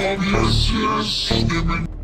Tom, yes,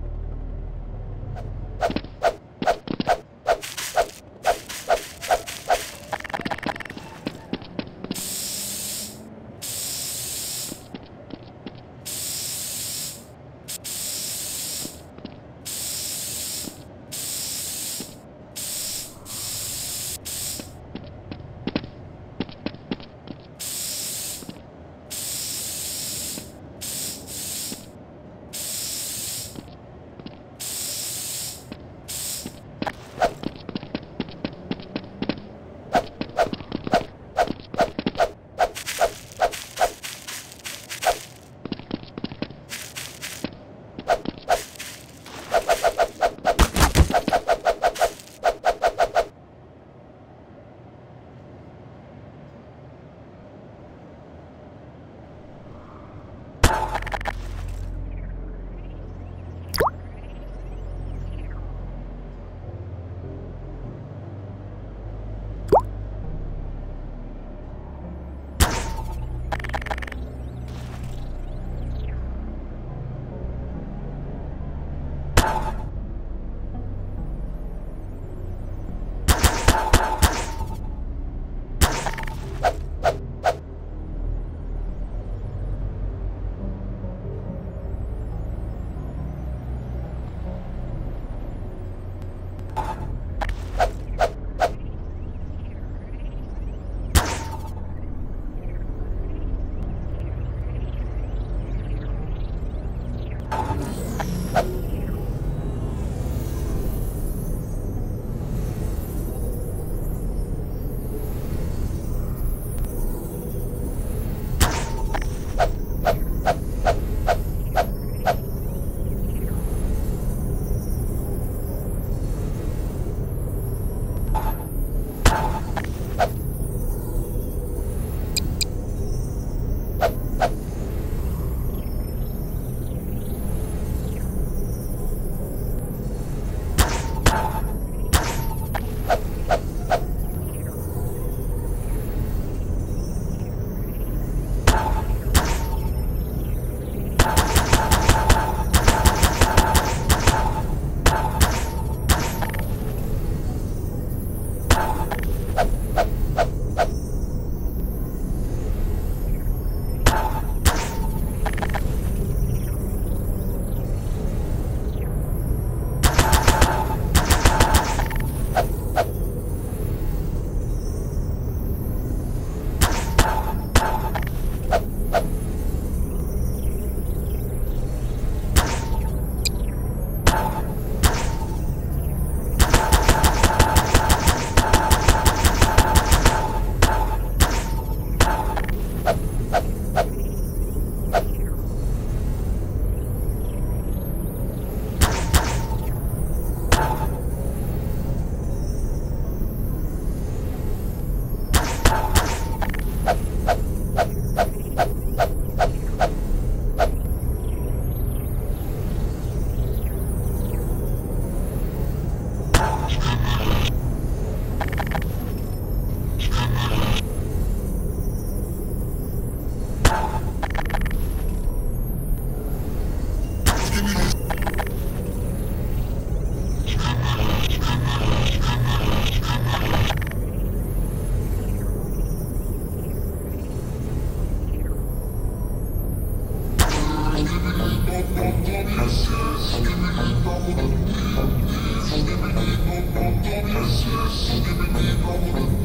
Thank you.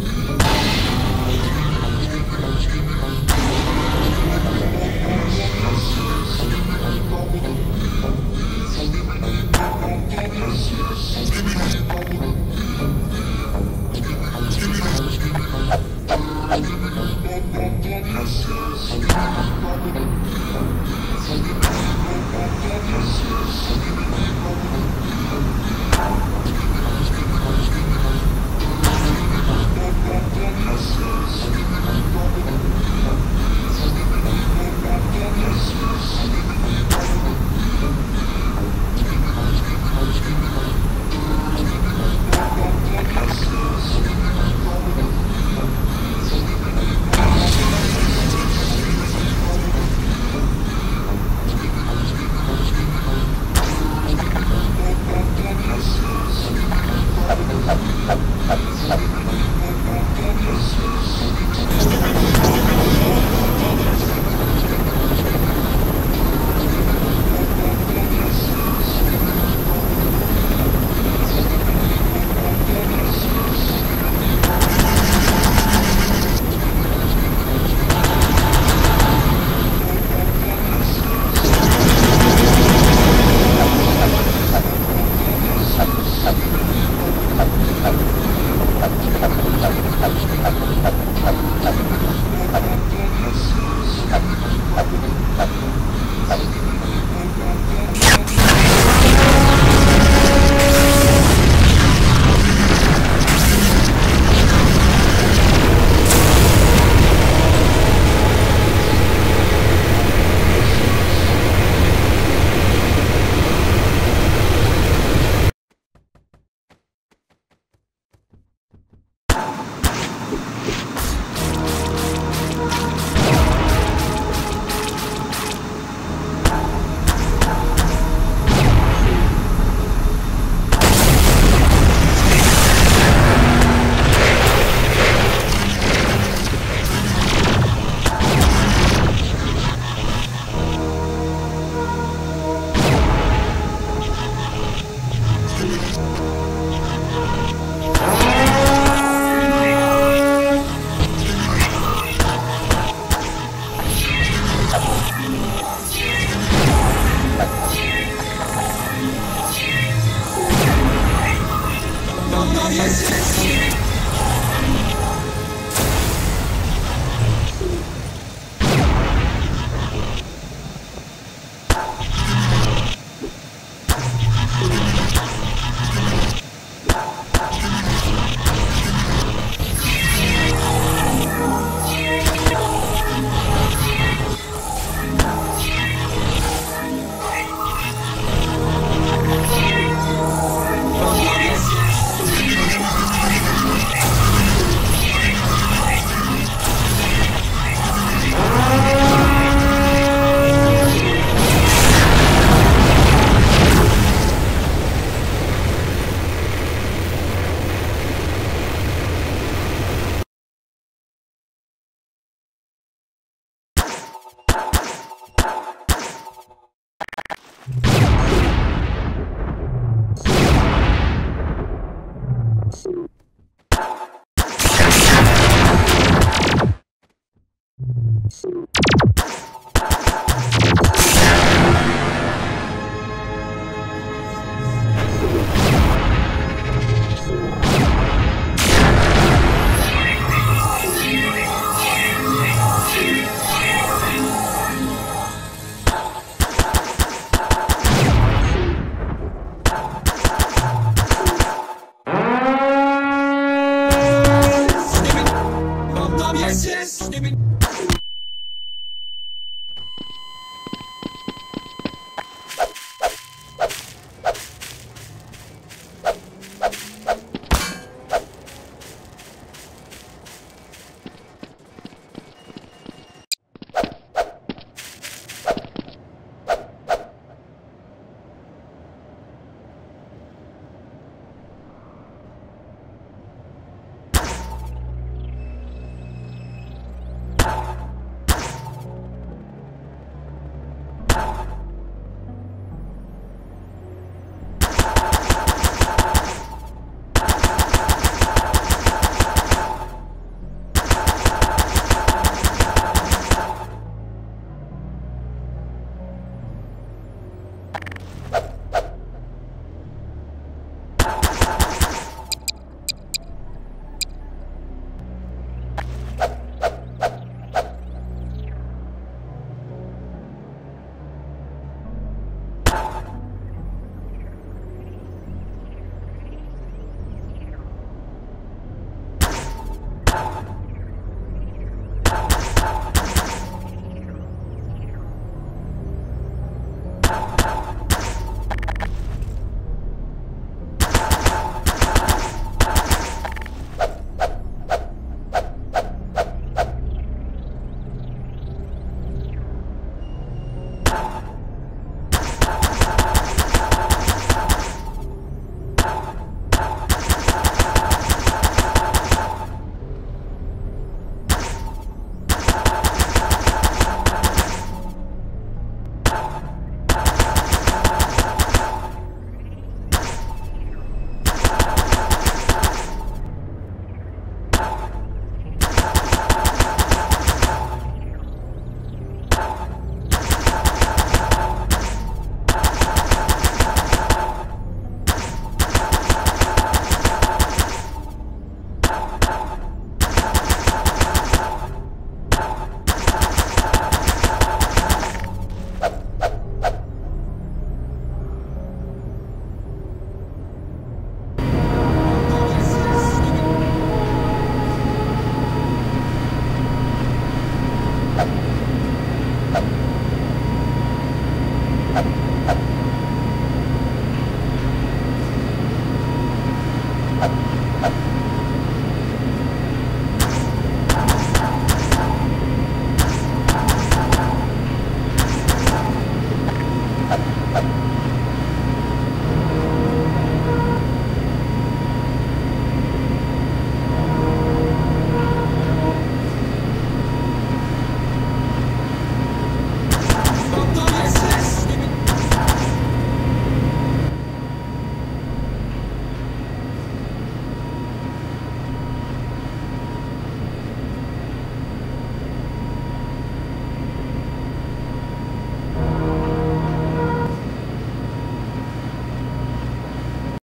Bye.